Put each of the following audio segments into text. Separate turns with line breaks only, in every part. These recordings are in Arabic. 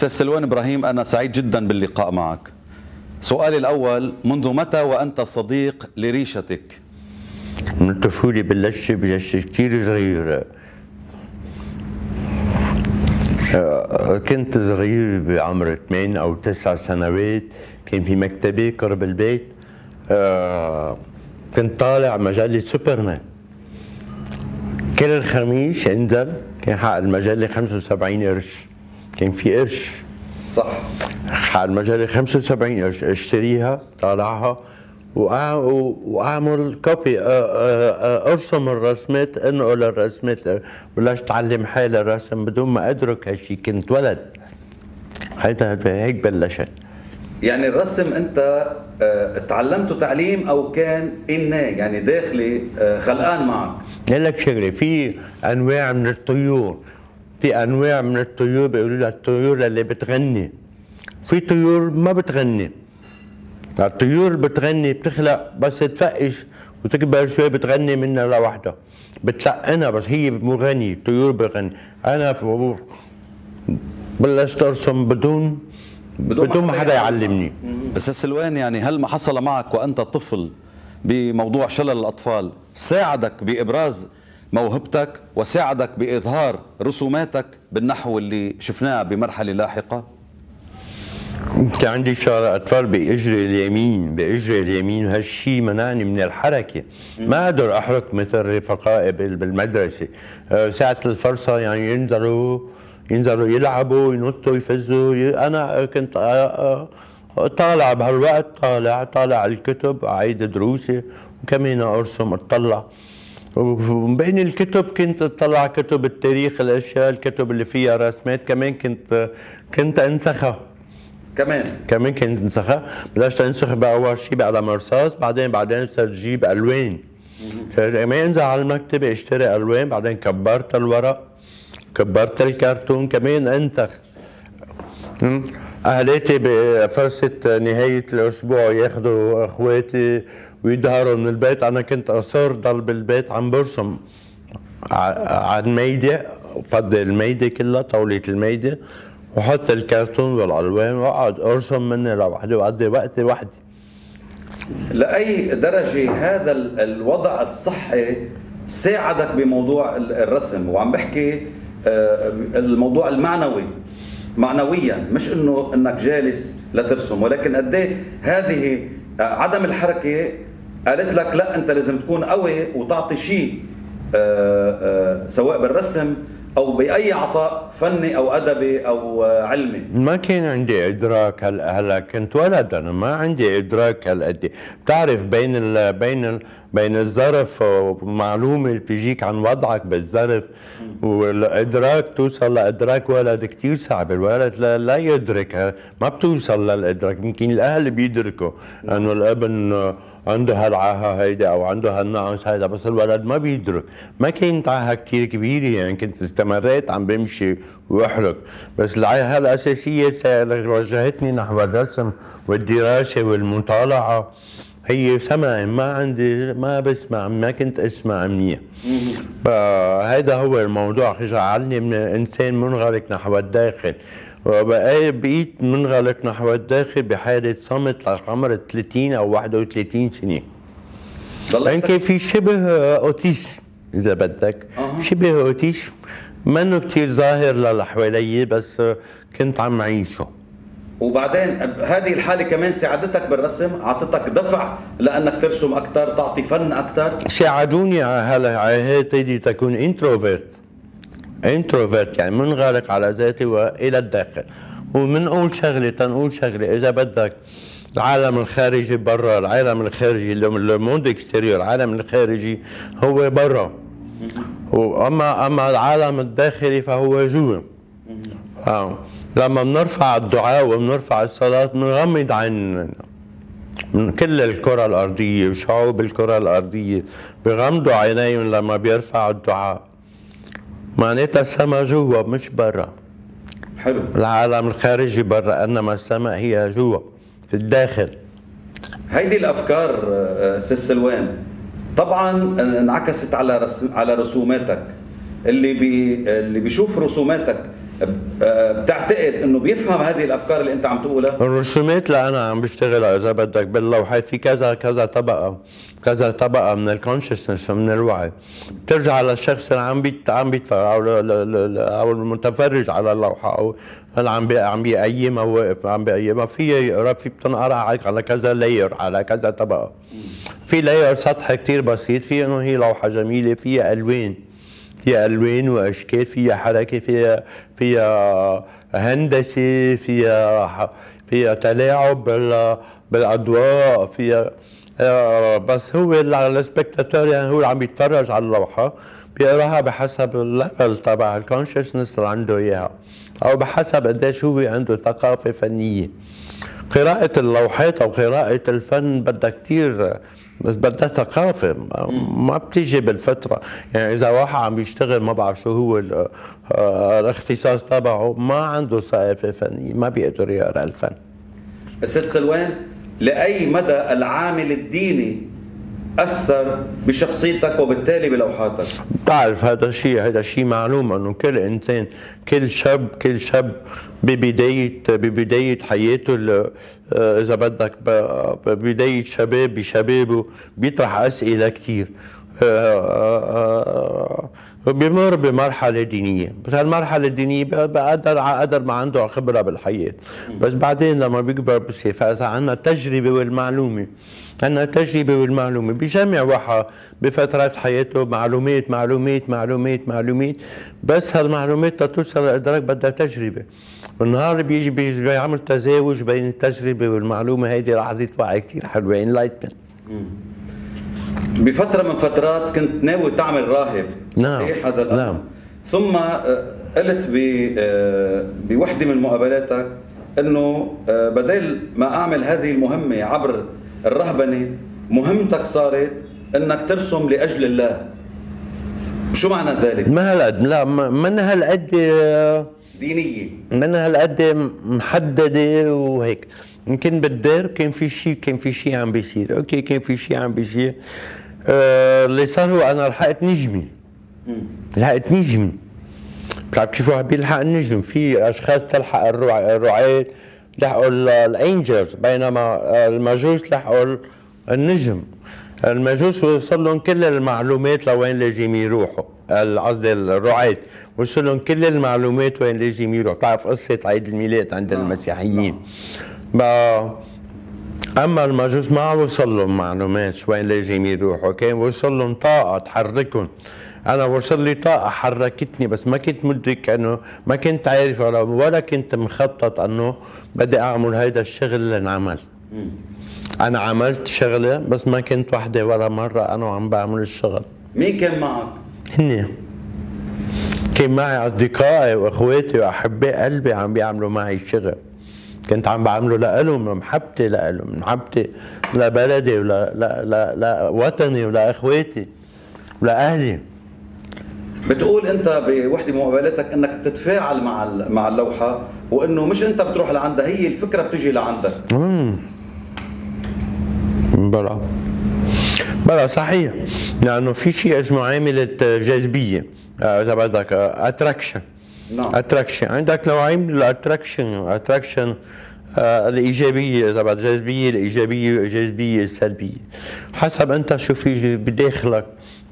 أستاذ سلوان إبراهيم أنا سعيد جدا باللقاء معك. سؤالي الأول منذ متى وأنت صديق لريشتك؟
من الطفولة بلشت بلشت كثير صغير. آه، كنت صغير بعمر 8 أو 9 سنوات. كان في مكتبة قرب البيت. آه، كنت طالع مجلة سوبرمان. كل الخميس انزل كان حق المجلة 75 قرش. كان في قرش.
صح.
حق المجلة 75 قرش أشتريها طالعها وأعمل كوبي أرسم الرسمات انقل الرسمات بلشت اتعلم حالي الرسم بدون ما أدرك هالشيء كنت ولد. هيدا هيك بلشت.
يعني الرسم أنت تعلمته تعليم أو كان انه يعني داخلي خلقان معك.
قال لك شغلة في أنواع من الطيور. في أنواع من الطيور بيقولوا لها الطيور اللي بتغني. في طيور ما بتغني. الطيور بتغني بتخلق بس تفقش وتكبر شوي بتغني منها لوحدها. بتلقنها بس هي مو غني الطيور بغني أنا بلشت أرسم بدون بدون, بدون ما حدا يعلمني.
أستاذ سلوان يعني هل ما حصل معك وأنت طفل بموضوع شلل الأطفال ساعدك بإبراز موهبتك وساعدك بإظهار رسوماتك بالنحو اللي شفناه بمرحلة لاحقة؟
كان عندي شعر أطفال بإجري اليمين بإجري اليمين وهالشيء منعني من الحركة. ما أقدر أحرك مثل رفقائي بالمدرسة. آه، ساعة الفرصة يعني ينزلوا ينزلوا يلعبوا ينطوا يفزوا. أنا كنت آه، آه، طالع بهالوقت طالع طالع الكتب أعيد دروسي وكمان أرسم أطلع. وبين الكتب كنت أطلع كتب التاريخ الأشياء الكتب اللي فيها رسمات كمان كنت كنت أنسخها.
كمان؟
كمان كنت أنسخها. بلشت أنسخ باول شيء بقلم رصاص بعدين بعدين صرت أجيب ألوان. ما انزل على المكتبه اشتري ألوان بعدين كبرت الورق كبرت الكرتون كمان أنسخ. أهلاتي بفرصة نهاية الأسبوع ياخذوا أخواتي ويدهروا من البيت. أنا كنت أصر ضل بالبيت عم برسم على الميدة فضي الميدة كلها طاولة الميدة وحط الكرتون والألوان وأقعد أرسم مني لوحدي وأقضي وقتي وحدي
لأي درجة هذا الوضع الصحي ساعدك بموضوع الرسم؟ وعم بحكي آه، الموضوع المعنوي. معنويا مش إنه إنك جالس لترسم ولكن قد إيه هذه آه، عدم الحركة قالت لك لا انت لازم تكون قوي وتعطي شيء آه، سواء بالرسم أو بأي عطاء فني أو أدبي أو علمي.
ما كان عندي إدراك هلا هلا كنت ولد؟ أنا ما عندي إدراك هالقد بتعرف بين ال بين ال بين الظرف ومعلومة اللي بتجيك عن وضعك بالظرف والإدراك توصل لإدراك ولد كثير صعب. الولد لا, لا يدرك ما بتوصل للإدراك. يمكن الأهل بيدركوا انه الابن عنده هالعاهه هيدا أو عنده هالنقص هيدا بس الولد ما بيدرك. ما كانت عاهه كثير كبيرة يعني كنت استمريت عم بمشي وأحرك. بس العاهه الاساسيه وجهتني نحو الرسم والدراسة والمطالعة. هي سمع ما عندي ما بسمع ما كنت أسمع منيح. فهذا هو الموضوع. جعلني من إنسان منغلق نحو الداخل. وبقيت منغلق نحو الداخل بحالة صمت لعمر 30 أو 31 سنة. لأن كان في شبه أوتيس إذا بدك. أه. شبه أوتيس. منه كثير ظاهر للي حوالي بس كنت عم عيشه.
وبعدين هذه الحالة كمان ساعدتك بالرسم أعطتك دفع لأنك ترسم أكثر تعطي فن أكثر
ساعدوني على هذه تكون introverte introverte يعني منغلق على ذاتي وإلى الداخل. ومنقول شغلة تنقول شغلة إذا بدك العالم الخارجي برا العالم الخارجي le monde extérieur العالم الخارجي هو برا. واما أما العالم الداخلي فهو جوا. لما بنرفع الدعاء وبنرفع الصلاة بنغمض عيننا. من كل الكرة الأرضية وشعوب الكرة الأرضية بغمضوا عينيهم لما بيرفعوا الدعاء. معناتها السما جوا مش برا.
حلو.
العالم الخارجي برا إنما السماء هي جوا في الداخل.
هيدي الأفكار آه، أستاذ سلوان. طبعا انعكست على رسم على رسوماتك. اللي بي اللي بيشوف رسوماتك بتعتقد إنه بيفهم هذه الأفكار اللي أنت عم تقولها؟
الرسومات اللي أنا عم بشتغلها إذا بدك باللوحه في كذا كذا طبقة كذا طبقة من consciousness من الوعي. بترجع للشخص اللي عم بيت عم بيتفرج أو أو المتفرج على اللوحه أو اللي عم بي عم بيقيمها واقف عم بيقيمها في يقرا في بتنقرا على كذا layer على كذا طبقة. في layer سطح كتير بسيط في إنه هي لوحة جميلة فيها ألوان. فيها ألوان وأشكال فيها حركة فيها فيها هندسة فيها فيها تلاعب بال- بالأضواء فيها بس هو ال- ال spectateur يعني هو اللي عم يتفرج على اللوحة بيقراها بحسب ال level تبع ال consciousness اللي عنده إياها أو بحسب قديش هو عنده ثقافة فنية. قراءة اللوحات أو قراءة الفن بدها كتير بس بدها ثقافة. ما بتيجي بالفطرة. يعني إذا واحد عم يشتغل ما بعرف شو هو آه، الاختصاص تبعه ما عنده ثقافة فنية ما بيقدر يقرأ الفن.
أستاذ سلوان لأي مدى العامل الديني أثر بشخصيتك وبالتالي بلوحاتك.
بتعرف هذا الشيء هذا الشيء معلوم إنه كل إنسان كل شاب كل شاب ببدايه ببداية حياته آه، إذا بدك ببداية شباب بشبابه بيطرح أسئلة كثير بيمر بمرحلة دينية. بس هالمرحلة الدينية بقدر على قدر ما عنده خبرة بالحياة. بس بعدين لما بيكبر بصير فإذا عندنا التجربة والمعلومة. عندنا التجربة والمعلومة بجمع واحد بفترات حياته معلومات معلومات معلومات معلومات. بس هالمعلومات تتوصل لإدراك بدها تجربة. والنهار اللي بيجي بيعمل تزاوج بين التجربة والمعلومة. هيدي لحظة وعي كثير حلوة. Enlightenment.
بفترة من فترات كنت ناوي تعمل راهب.
نعم.
صحيح هذا الأمر.
نعم.
ثم آه، قلت آه، بوحدة من مقابلاتك إنه آه، بدل ما أعمل هذه المهمة عبر الرهبنة مهمتك صارت إنك ترسم لأجل الله. شو معنى ذلك؟
ما هالقد؟ لا من هالقد
دينية.
من هالقد محددة وهيك. يمكن بالدار كان في شيء كان في شيء عم بيصير أوكي كان في شيء عم بيصير آه اللي صار هو أنا لحقت نجمي. لحقت نجمي. بتعرف كيف واحد بيلحق النجم في أشخاص تلحق الرع- الرعاة لحقوا ال- ال angels بينما آه، المجوس لحقوا ال- النجم. المجوس وصل لهم كل المعلومات لوين لازم يروحوا. قصدي الرعاة. وصل لهم كل المعلومات وين لازم يروحوا. بتعرف قصة عيد الميلاد عند المسيحيين. ب- اما المجوس ما وصل لهم معلومات وين لازم يروحوا كان وصل لهم طاقه تحركهم أنا وصل لي طاقه حركتني بس ما كنت مدرك انه ما كنت عارف ولا, ولا كنت مخطط انه بدي اعمل هيدا الشغل اللي انعمل أنا عملت شغله بس ما كنت وحدي ولا مره أنا وعم بعمل الشغل
مين كان معك
هني كان معي اصدقائي واخواتي واحباء قلبي عم بيعملوا معي الشغل كنت عم بعمله لإلهم من محبتي لإلهم من محبتي لبلدي ولا لا لا لا وطني ولا إخواتي ولاهلي
بتقول أنت بوحدة مقابلاتك إنك بتتفاعل مع مع اللوحة وإنه مش أنت بتروح لعندها هي الفكرة بتجي لعندك.
بلا. بلا صحيح. لأنه في شيء اسمه عاملة جاذبية. آه، إذا بدك اتراكشن
نعم.
attraction عندك نوعين من ال attraction attraction الإيجابية اذا بدك الجاذبيه الإيجابية والجاذبيه السلبية. حسب أنت شو في بداخلك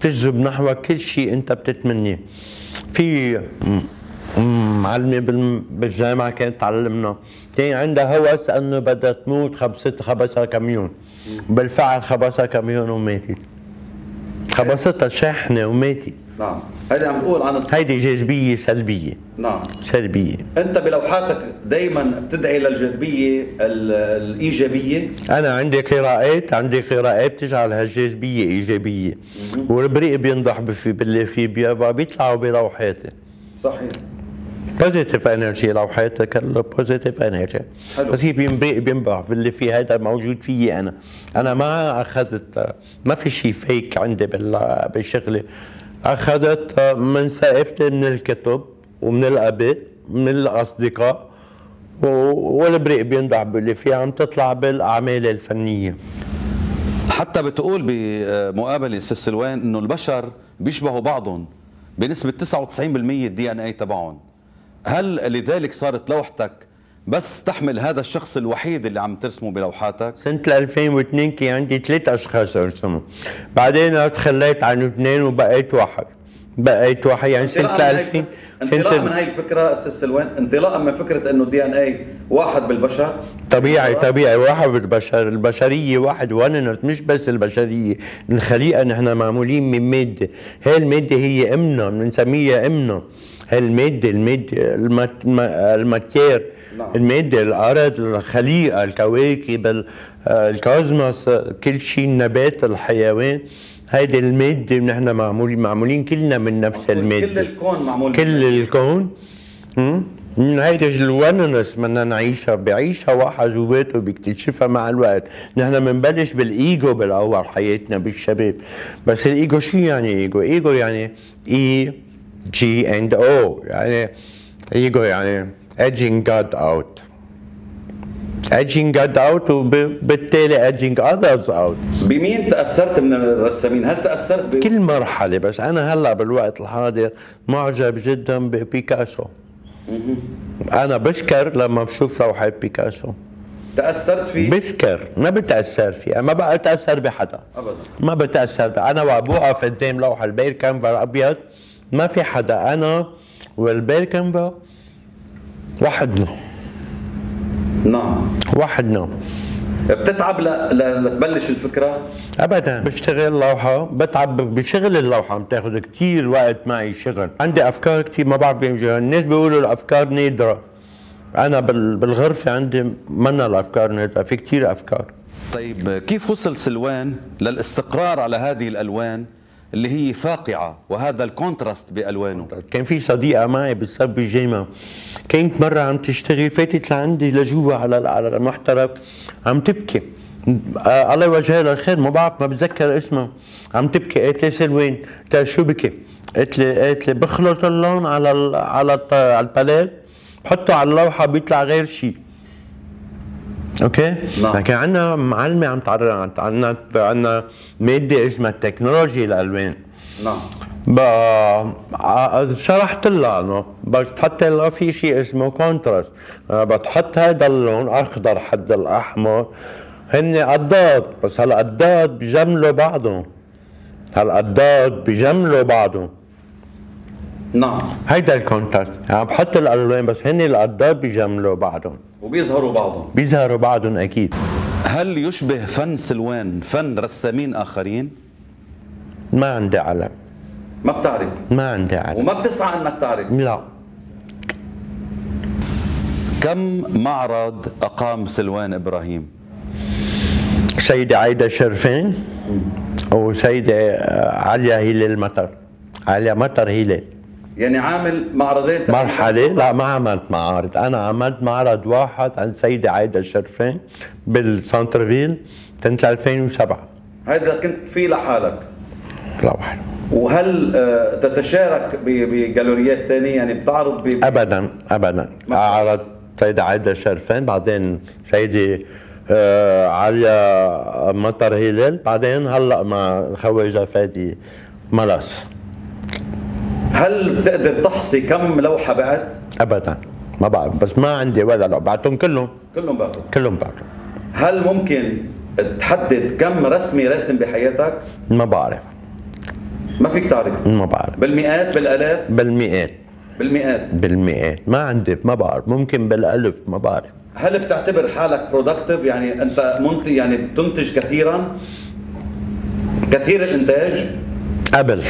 تجذب نحوك كل شيء أنت بتتمنيه في م- م- معلمة بال- بالجامعة كانت تعلمنا. كان عندها هوس أنه بدها تموت خبصت خبصها كميون بالفعل خبصها كميون وماتت. خبصتها شاحنة وماتت.
نعم. هذه عم تقول عن
هيدي جاذبية سلبية.
نعم.
سلبية.
أنت بلوحاتك دائما بتدعي للجاذبية ال- الإيجابية؟
أنا عندي قراءات عندي قراءات تجعل هالجاذبية إيجابية. والبريق بينضح باللي فيه بيطلعوا بلوحاتي.
صحيح.
positive energy لوحاتك ال positive energy
حلو.
بس هي بينبقي بينبع في اللي في هذا موجود فيي أنا. أنا ما اخذت ما في شيء فيك عندي بال- بالشغلة. أخذت من ثقافتي من الكتب ومن الاباء من الأصدقاء والبريق بينضع باللي فيها عم تطلع بالأعمال الفنية.
حتى بتقول بمقابلة أستاذ سلوان إنه البشر بيشبهوا بعضهم بنسبة 99% الدي ان اي تبعهم. هل لذلك صارت لوحتك بس تحمل هذا الشخص الوحيد اللي عم ترسمه بلوحاتك؟
سنة 2002 كان عندي ثلاث أشخاص أرسمهم بعدين تخليت عن اثنين وبقيت واحد. بقيت واحد يعني سنة
انطلاقا من هاي
2000
الفك- انطلاقا من هاي الفكرة أستاذ سلوان انطلاقا من فكرة إنه الدي ان اي واحد بالبشر؟
طبيعي طبيعي واحد بالبشر. البشرية واحد وننس مش بس البشرية الخليقة نحن معمولين من مادة هاي المادة هي أمنا بنسميها أمنا. هاي المادة المادة المات الم- ال matière.
نعم.
المادة الأرض الخليقة الكواكب ال- آه، ال cosmos كل شيء النبات الحيوان. هيدي المادة نحن معمولين معمولين كلنا من نفس المادة
كل الكون معمول
كل الكون؟ من هيدي ال oneness بدنا نعيشها بيعيشها واحد جواته بيكتشفها مع الوقت. نحن بنبلش بالإيجو بالأول حياتنا بالشباب. بس الإيجو شو يعني إيجو؟ إيجو يعني E G and O. يعني إيجو يعني edging God out. Edging God out وبالتالي edging others out.
بمين تأثرت من الرسامين؟ هل تأثرت ب...
كل مرحلة بس. أنا هلأ بالوقت الحاضر معجب جدا ببيكاسو. أنا بسكر لما بشوف لوحة بيكاسو.
تأثرت فيه؟
بسكر ما بتأثر فيها ما بقى أتأثر بحدا.
ابدا.
ما بتأثر ب- أنا وقت بوقف قدام لوحة البير كانفا أبيض. ما في حدا. أنا والبير كانفا وحدنا
نعم.
وحدنا
بتتعب ل... ل... لتبلش الفكرة؟
ابدا. بشتغل لوحة بتعب بشغل اللوحة. عم تاخذ كثير وقت معي شغل. عندي أفكار كثير ما بعرف بيمشي الناس بيقولوا الأفكار نادرة. أنا بال- بالغرفة عندي منا الأفكار نادرة. في كثير أفكار.
طيب كيف وصل سلوان للاستقرار على هذه الألوان؟ اللي هي فاقعة وهذا ال contrast بألوانه.
كان في صديقة معي بالصف بالجامعة كانت مرة عم تشتغل فاتت لعندي لجوا على على المحترف. عم تبكي. آه الله يوجهها للخير ما بعرف ما بتذكر اسمها. عم تبكي. قالت لي سلوان قلت شو بكي؟ قالت لي قالت لي بخلط اللون على على على ال palette بحطه على اللوحة بيطلع غير شيء أوكي؟
نعم.
لكن عندنا معلمة عم تعرض عندنا عندنا مادة اسمها التكنولوجيا الالوان
نعم.
بقى شرحت لها إنه بس تحط لها في شيء اسمه contrast بتحط هذا اللون أخضر حد الأحمر. هن أضداد بس هالأضداد بجملوا بعضهم. هالقداد بجملوا بعضهم.
نعم.
هيدا الكونتراست يعني بحط الألوان بس هن القداد بجملوا بعضهم.
وبيظهروا بعضهم.
بيظهروا بعضهم أكيد.
هل يشبه فن سلوان فن رسامين آخرين؟
ما عندي علم.
ما بتعرف؟
ما عندي علم.
وما بتسعى إنك تعرف.
لا.
كم معرض أقام سلوان إبراهيم؟
سيدة عايدة شرفين وسيدة آه، عليا هيلال المطر عليا مطر هيلال
يعني عامل معرضين.
مرحلة؟ لا ما عملت معارض. أنا عملت معرض واحد عن سيدة عايدة شرفين بالسنتر فيل سنة 2007
هذا كنت فيه لحالك.
لوحة
وهل آه، تتشارك بجالوريات تانية؟ يعني بتعرض ب...
أبدا أبدا. عرض سيدة عايدة شرفين بعدين سيدة آه عليا مطر هلال بعدين هلأ مع خوجة فادي ملس
هل بتقدر تحصي كم لوحة بعد؟
ابدا. ما بعرف. بس ما عندي ولا لو بعتهم كلهم.
كلهم بعدهم
كلهم بعتهم.
هل ممكن تحدد كم رسمي رسم بحياتك؟
ما بعرف.
ما فيك تعرف.
ما بعرف.
بالمئات بالألاف؟
بالمئات.
بالمئات.
بالمئات. ما عندي. ما بعرف. ممكن بالألف. ما بعرف.
هل بتعتبر حالك برودكتيف يعني أنت منتج يعني بتنتج كثيرا؟ كثير الإنتاج؟
قبل.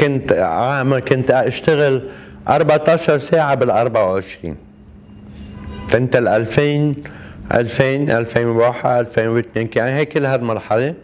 كنت عام كنت أشتغل 14 ساعة بال 24 كنت ال 2000 2000 2001 2002 يعني هيك كل هالمرحلة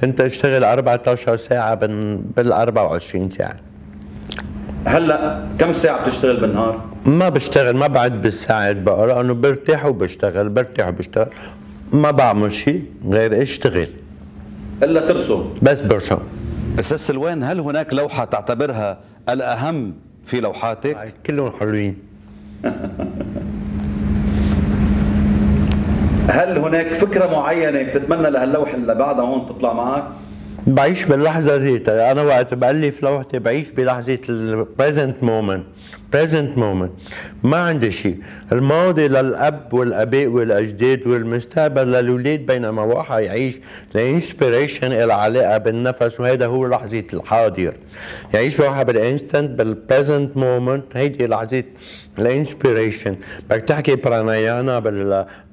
كنت اشتغل 14 ساعة بال 24 ساعة.
هلأ كم ساعة بتشتغل بالنهار؟
ما بشتغل ما بعد بالساعد بقى لأنه برتاح وبشتغل برتاح وبشتغل. ما بعمل شيء غير أشتغل.
إلا ترسم.
بس برشا
أستاذ سلوان هل هناك لوحة تعتبرها الأهم في لوحاتك؟
كلهم حلوين.
هل هناك فكرة معينة بتتمنى لهاللوحه اللي بعدها هون تطلع معك؟
بعيش باللحظة ذاتها. أنا وقت بألف لوحتي بعيش بلحظة ال present moment present moment ما عندي شيء. الماضي للأب والأباء والأجداد والمستقبل للأولاد بينما واحد يعيش ال inspiration العلاقة بالنفس وهذا هو لحظة الحاضر. يعيش واحد بال instant بال present moment هيدي لحظة ال inspiration بدك تحكي برانايانا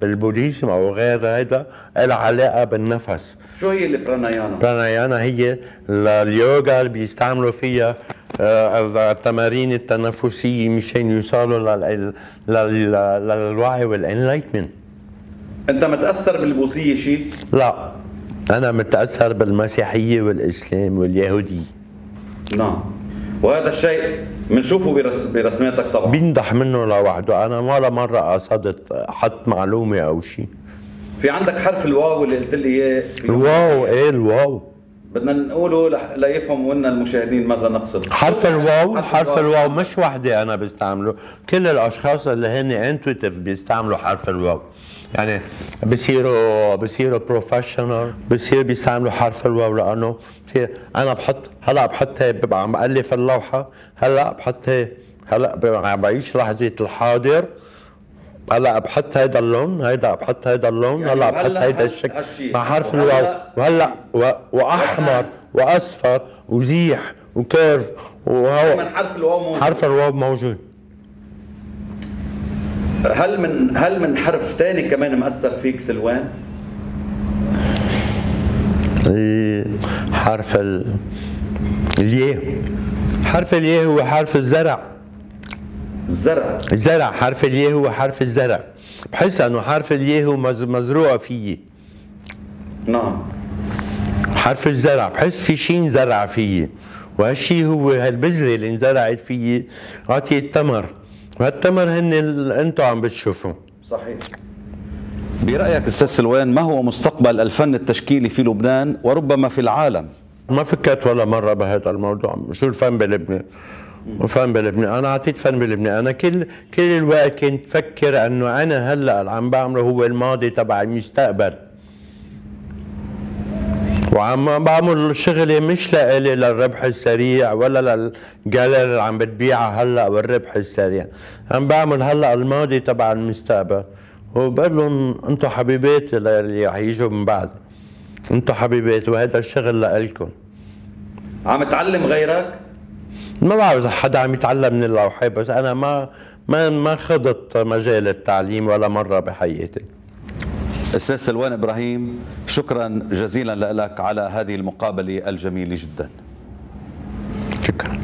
بال Buddhism أو غير هذا العلاقة بالنفس.
شو هي البرانايانا؟
برانايانا هي اليوغا اللي بيستعملوا فيها التمارين التنفسية مشان يوصلوا للوعي والإنلايتمنت.
أنت متأثر بالبوذيه شيء؟
لا أنا متأثر بالمسيحية والإسلام واليهودية.
نعم. وهذا الشيء بنشوفه برس... برسماتك طبعا.
بينضح منه لوحده. أنا ولا مرة قصدت حط معلومة أو شيء.
في عندك حرف الواو اللي قلت لي إياه؟
الواو إيه الواو؟
بدنا نقوله ليفهموا لنا المشاهدين ماذا نقصد.
حرف الواو حرف الواو. مش وحدة أنا بستعمله كل الأشخاص اللي هن intuitive بيستعملوا حرف الواو. يعني بصيروا بصيروا professional بصير بيستعملوا حرف الواو لأنه بصير أنا بحط هلأ بحط عم بالف اللوحة هلأ بحط هلأ عم بعيش لحظة الحاضر. هلا بحط هيدا اللون هيدا بحط هيدا اللون
يعني
هلا بحط هيدا الشكل. مع حرف الواو. وهلا وأحمر وأصفر وزيح وكيرف
وهو من حرف الواو موجود.
حرف الواو موجود.
هل من هل من حرف ثاني كمان مأثر فيك سلوان؟
حرف ال الياء. حرف الياء هو حرف الزرع.
الزرع
الزرع حرف الياء هو حرف الزرع بحس أنه حرف الياء هو مزروع فيي
نعم.
حرف الزرع بحس في شيء انزرع فيي وهالشيء هو هالبذرة اللي انزرعت فيي عطي التمر. وهالتمر هن أنتم عم بتشوفوا.
صحيح. برأيك أستاذ سلوان ما هو مستقبل الفن التشكيلي في لبنان؟ وربما في العالم؟
ما فكرت ولا مرة بهذا الموضوع. شو الفن بلبنان؟ وفن بلبنان. أنا أعطيت فن بلبنان. أنا كل كل الوقت كنت فكر إنه أنا هلأ اللي عم بعمله هو الماضي تبع المستقبل. وعم بعمل شغلي مش لإلي للربح السريع ولا للجالير اللي عم بتبيعها هلأ والربح السريع. عم بعمل هلأ الماضي تبع المستقبل. وبقول لهم أنتم حبيباتي اللي رح يجوا من بعد. أنتم حبيباتي وهذا الشغل لإلكم.
عم تعلم غيرك؟
ما بعرف إذا حدا عم يتعلم من اللوحه بس أنا ما ما ما خضت مجال التعليم ولا مرة بحياتي.
أستاذ سلوان إبراهيم شكرا جزيلا لك على هذه المقابلة الجميلة جدا.
شكرا.